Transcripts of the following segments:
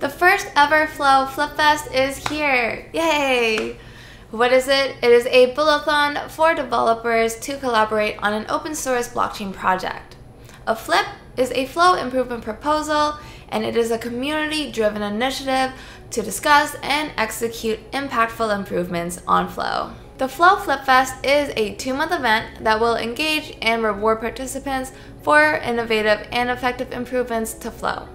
The first ever Flow Flip Fest is here! Yay! What is it? It is a build-a-thon for developers to collaborate on an open source blockchain project. A flip is a flow improvement proposal and it is a community driven initiative to discuss and execute impactful improvements on Flow. The Flow Flip Fest is a two month event that will engage and reward participants for innovative and effective improvements to Flow.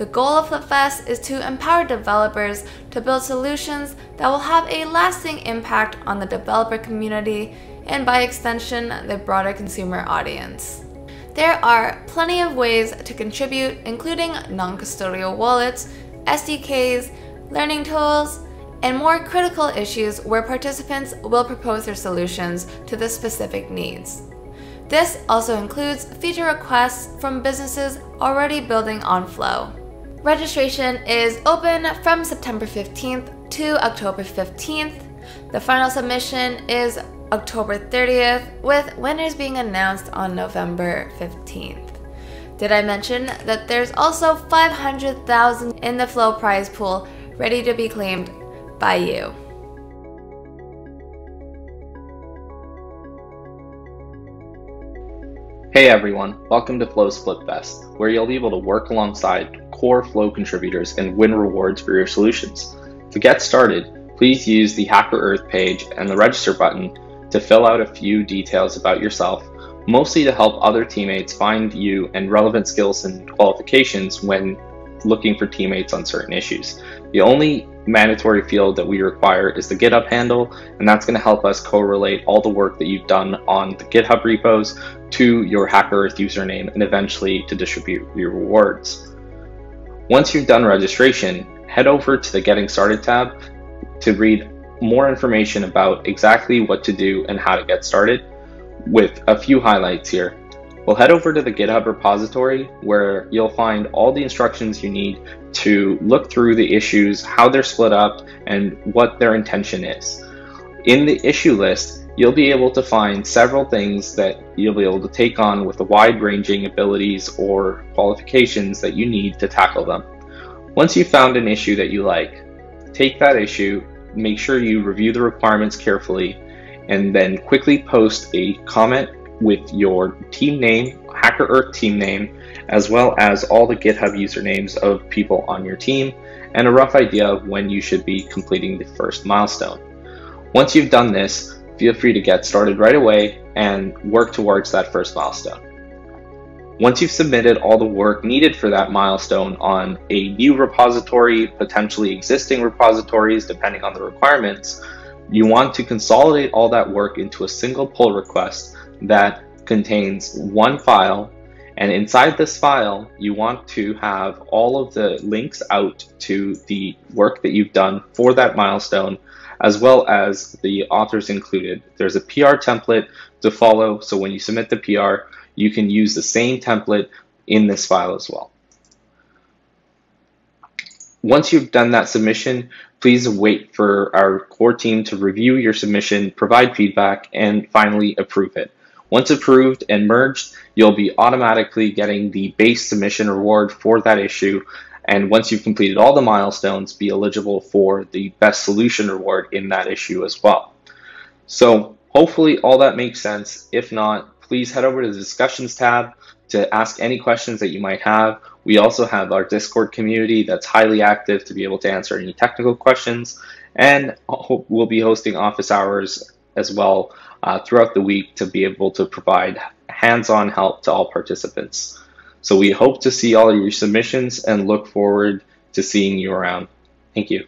The goal of FlipFest is to empower developers to build solutions that will have a lasting impact on the developer community and by extension, the broader consumer audience. There are plenty of ways to contribute, including non-custodial wallets, SDKs, learning tools, and more critical issues where participants will propose their solutions to the specific needs. This also includes feature requests from businesses already building on Flow. Registration is open from September 15th to October 15th. The final submission is October 30th, with winners being announced on November 15th. Did I mention that there's also 500,000 in the Flow prize pool ready to be claimed by you? Hey everyone, welcome to Flow Flip Fest, where you'll be able to work alongside core Flow contributors and win rewards for your solutions. To get started, please use the HackerEarth page and the register button to fill out a few details about yourself, mostly to help other teammates find you and relevant skills and qualifications when looking for teammates on certain issues. The only mandatory field that we require is the GitHub handle, and that's going to help us correlate all the work that you've done on the GitHub repos to your HackerEarth username and eventually to distribute your rewards. Once you've done registration, head over to the Getting Started tab to read more information about exactly what to do and how to get started with a few highlights here. We'll head over to the GitHub repository where you'll find all the instructions you need to look through the issues, how they're split up, and what their intention is. In the issue list, you'll be able to find several things that you'll be able to take on with the wide ranging abilities or qualifications that you need to tackle them. Once you've found an issue that you like, take that issue, make sure you review the requirements carefully, and then quickly post a comment with your team name, HackerEarth team name, as well as all the GitHub usernames of people on your team, and a rough idea of when you should be completing the first milestone. Once you've done this, feel free to get started right away and work towards that first milestone. Once you've submitted all the work needed for that milestone on a new repository, potentially existing repositories, depending on the requirements, you want to consolidate all that work into a single pull request that contains one file. And inside this file, you want to have all of the links out to the work that you've done for that milestone as well as the authors included. There's a PR template to follow, so when you submit the PR, you can use the same template in this file as well. Once you've done that submission, please wait for our core team to review your submission, provide feedback, and finally approve it. Once approved and merged, you'll be automatically getting the base submission reward for that issue and once you've completed all the milestones, be eligible for the best solution reward in that issue as well. So hopefully all that makes sense. If not, please head over to the discussions tab to ask any questions that you might have. We also have our Discord community that's highly active to be able to answer any technical questions. And we'll be hosting office hours as well uh, throughout the week to be able to provide hands-on help to all participants. So we hope to see all of your submissions and look forward to seeing you around. Thank you.